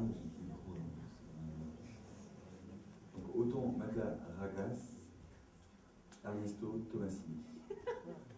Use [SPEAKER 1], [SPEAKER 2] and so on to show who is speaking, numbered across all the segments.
[SPEAKER 1] Euh, donc autant matelas Ragas, Ernesto
[SPEAKER 2] Tomassini.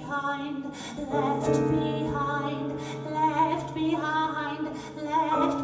[SPEAKER 2] behind, left behind, left behind, left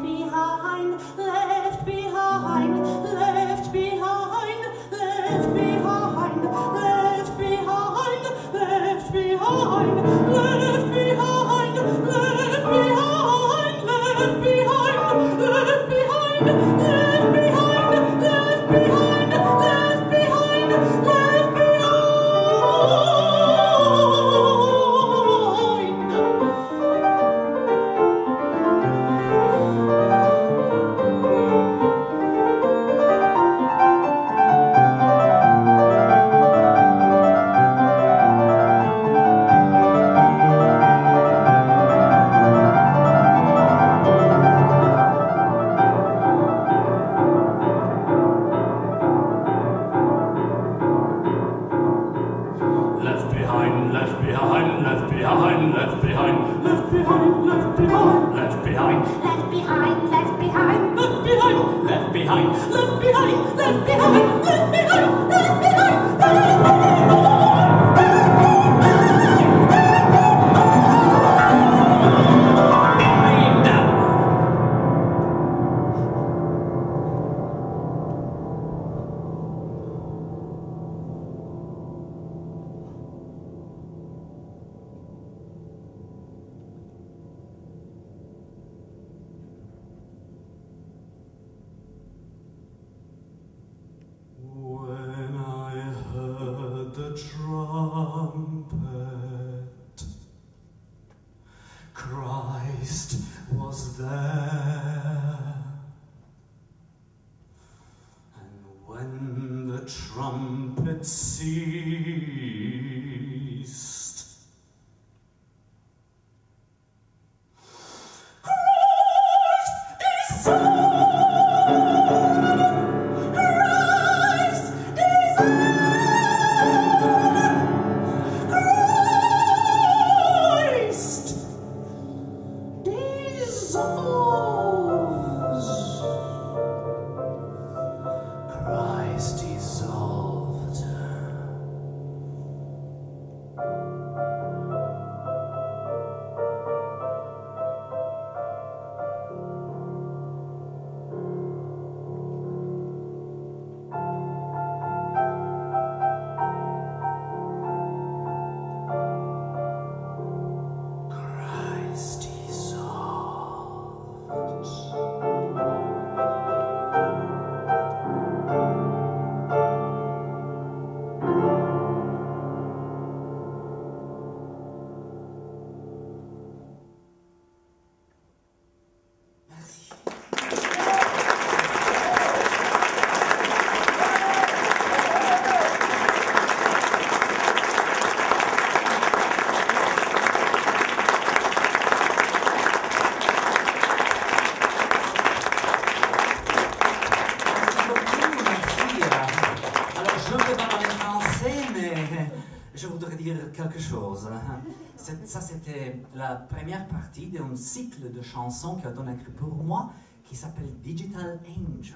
[SPEAKER 3] La première partie d'un cycle de chansons qui a écrit pour moi, qui s'appelle Digital Angel.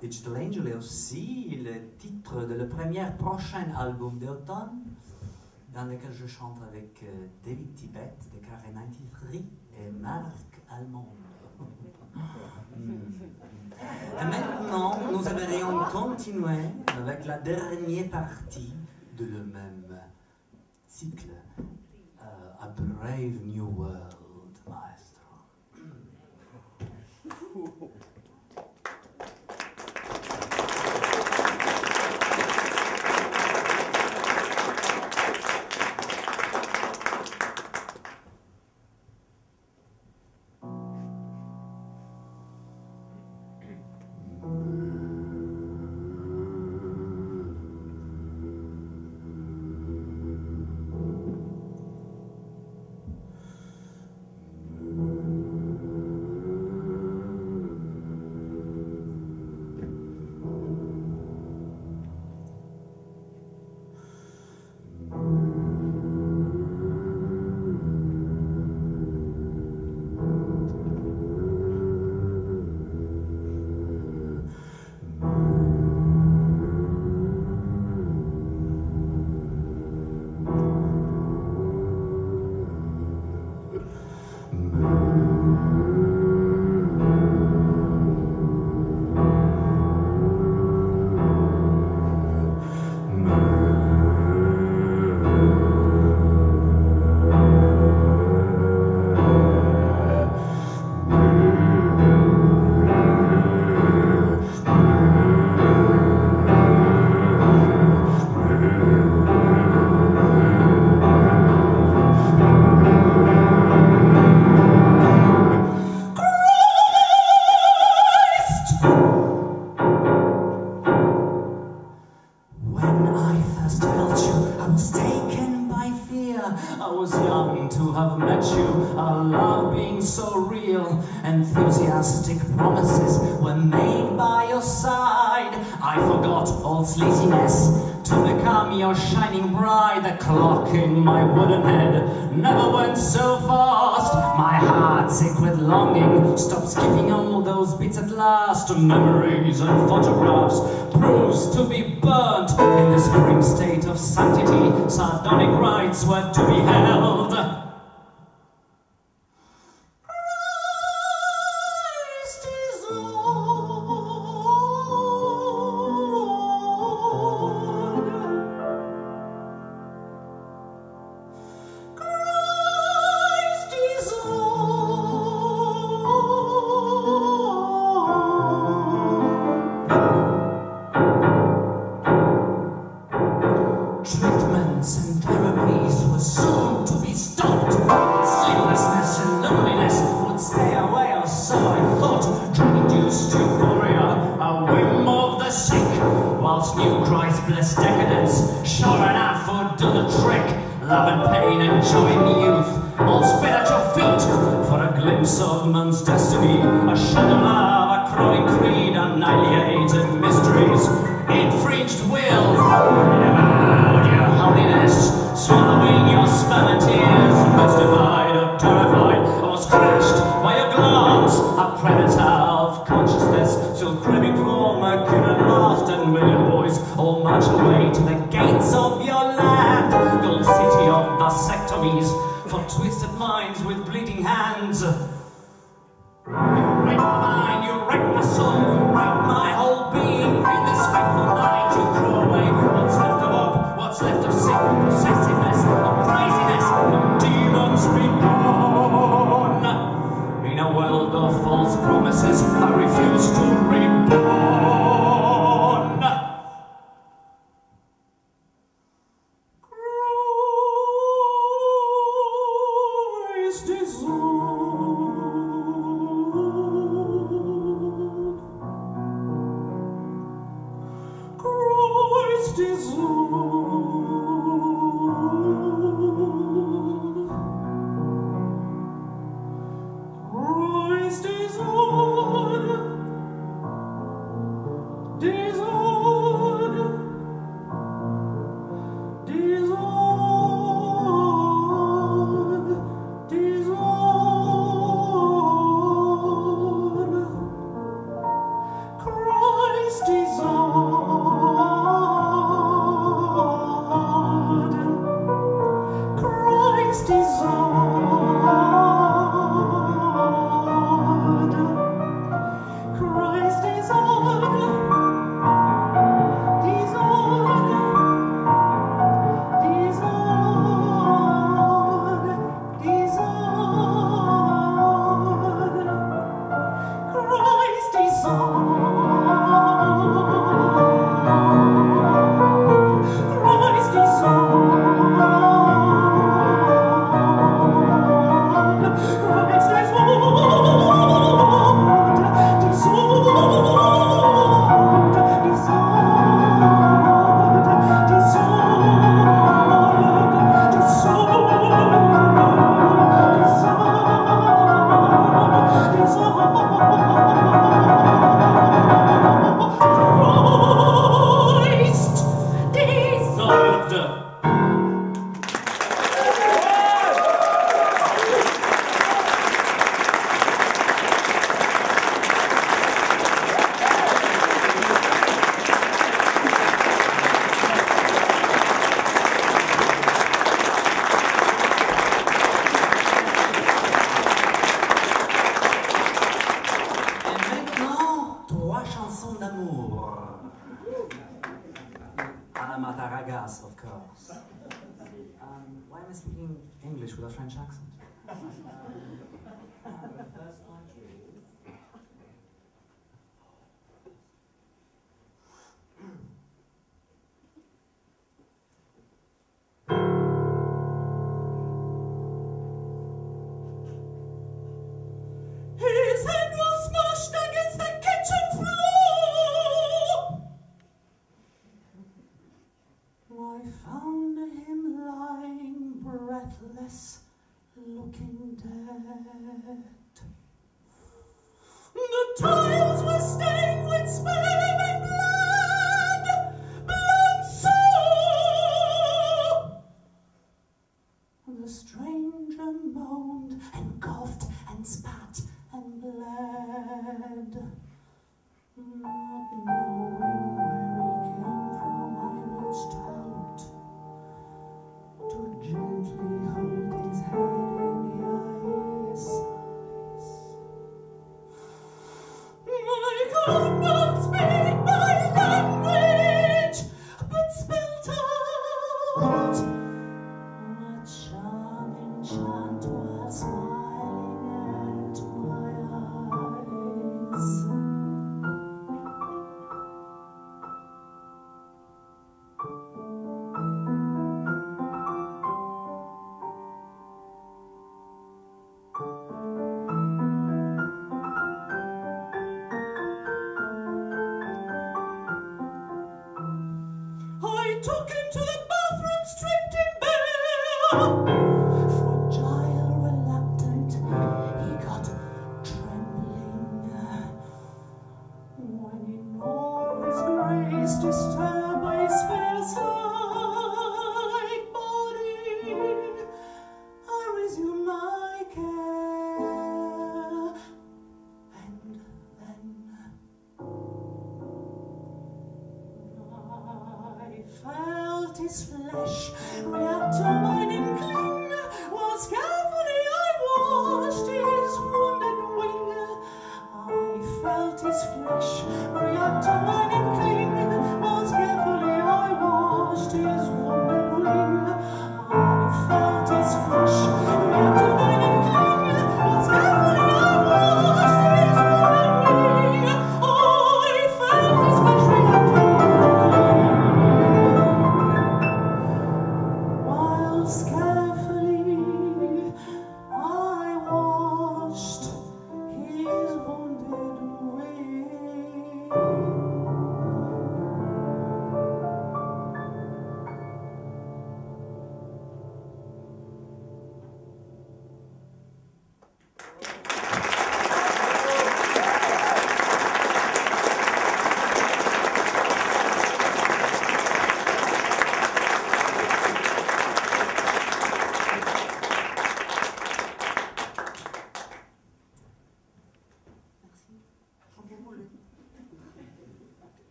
[SPEAKER 3] Digital Angel est aussi le titre de le premier prochain album d'automne, dans lequel je chante avec euh, David Tibet de Carré 93 et Marc Almond. Hmm. Et maintenant, nous allons continuer avec la dernière partie de le même cycle. Brave New World, last.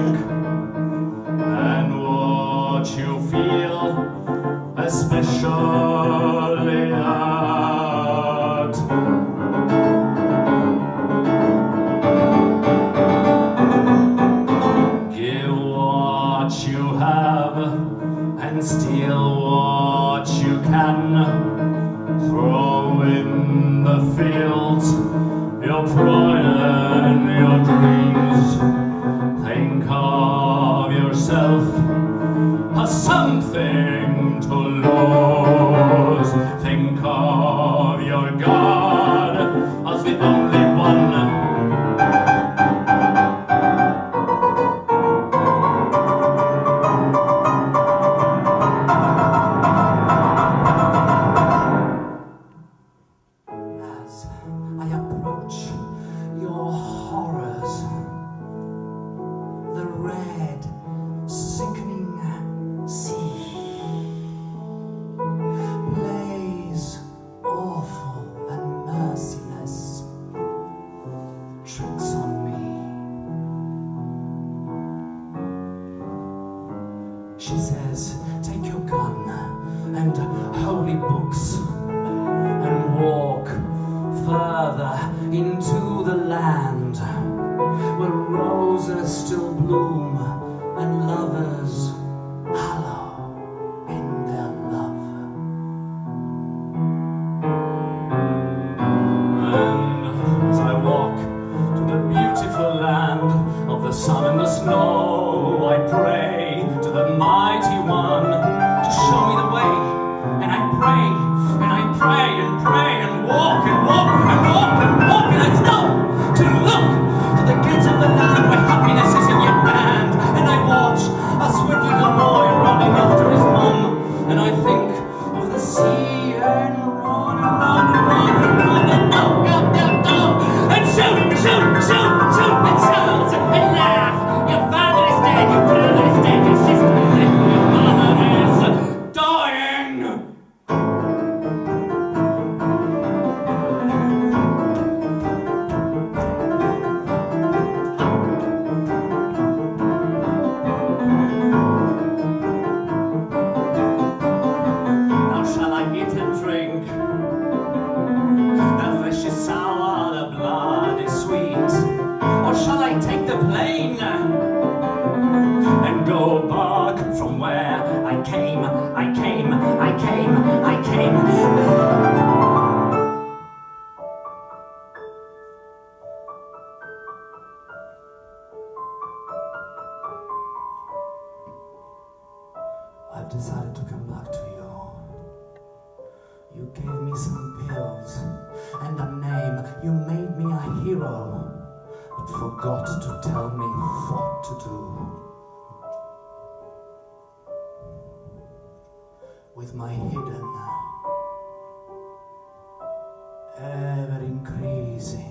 [SPEAKER 3] Frank. You made me a hero, but forgot to tell me what to do. With my hidden,
[SPEAKER 1] uh, ever increasing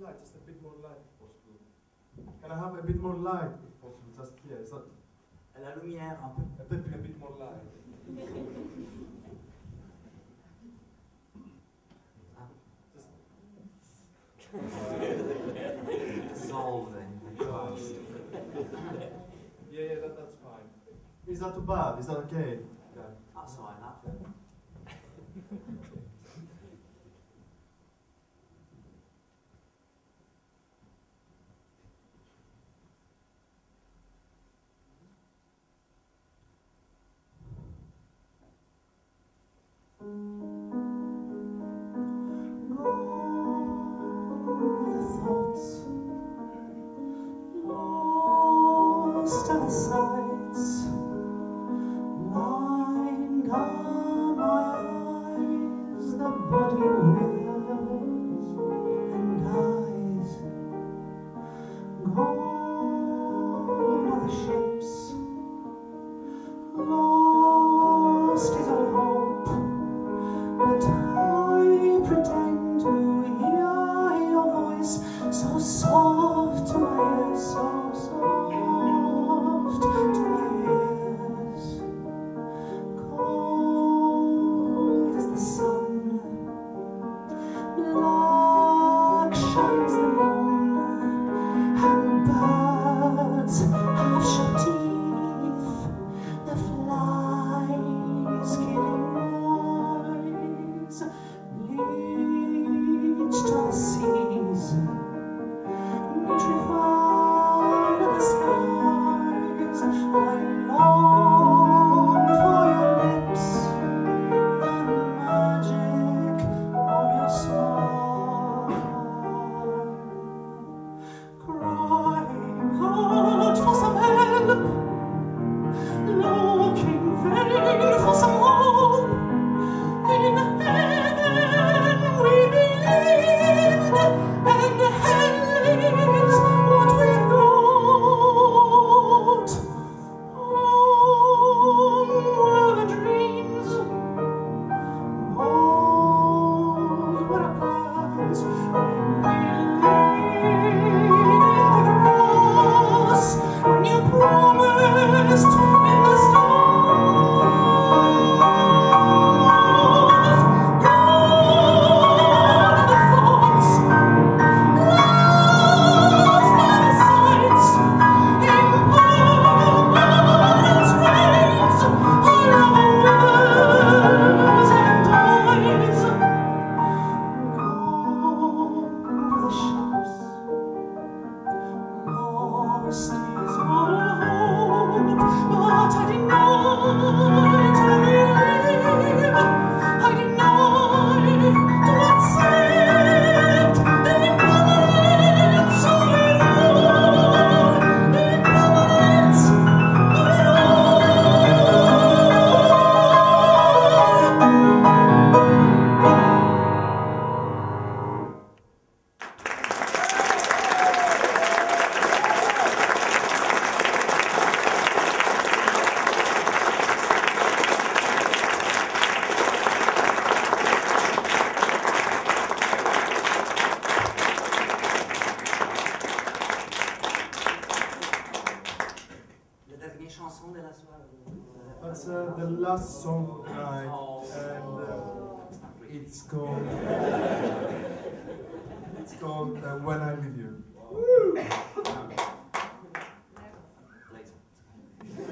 [SPEAKER 1] light, just a bit more light if possible. Can I have a bit more light if possible, just here? Is that...
[SPEAKER 3] La lumière, un peu. A bit,
[SPEAKER 1] a bit more light.
[SPEAKER 3] Solving the cost.
[SPEAKER 1] yeah, yeah, that, that's fine. Is that too bad? Is that okay? Yeah.
[SPEAKER 3] That's fine. season.
[SPEAKER 1] storm uh, when
[SPEAKER 3] I'm with you.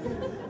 [SPEAKER 3] Later.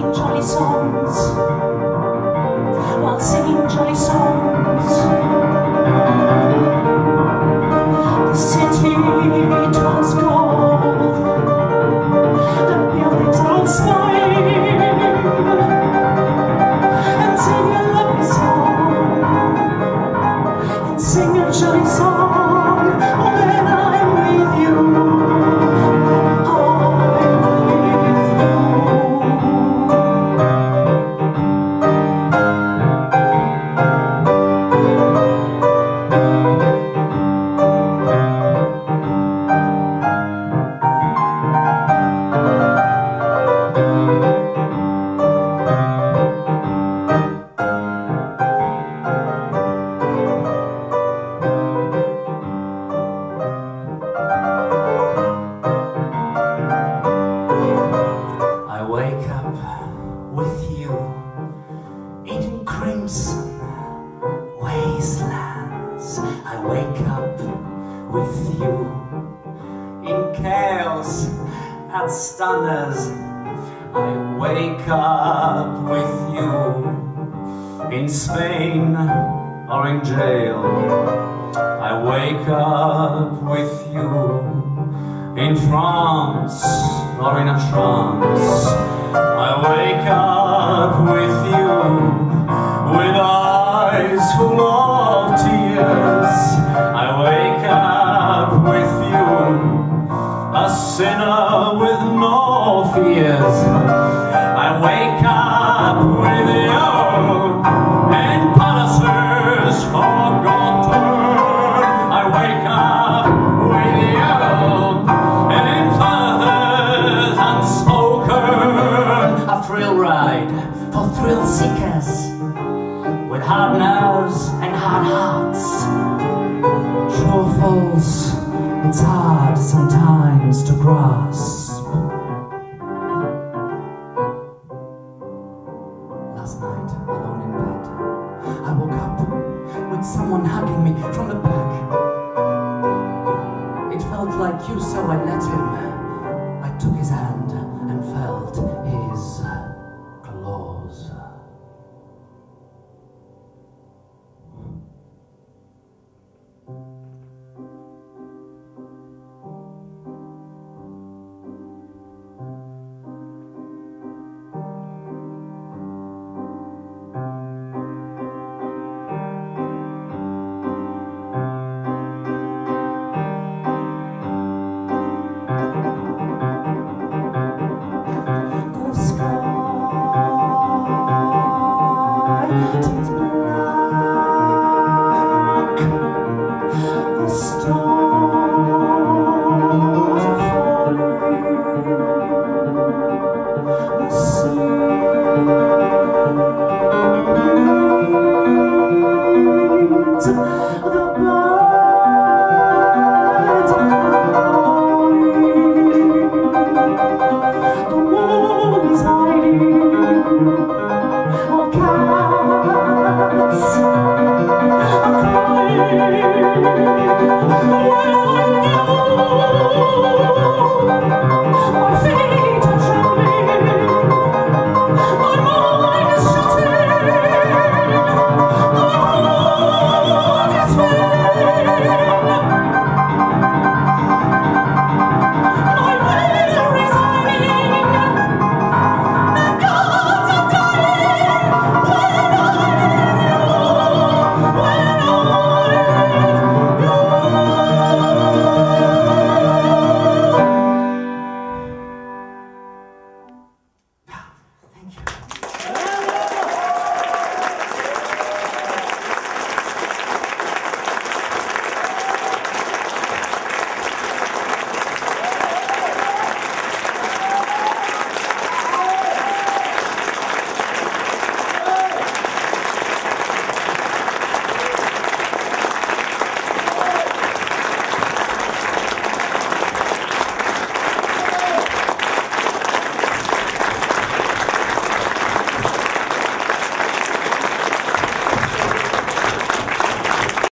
[SPEAKER 3] singing jolly songs, while singing jolly songs. The city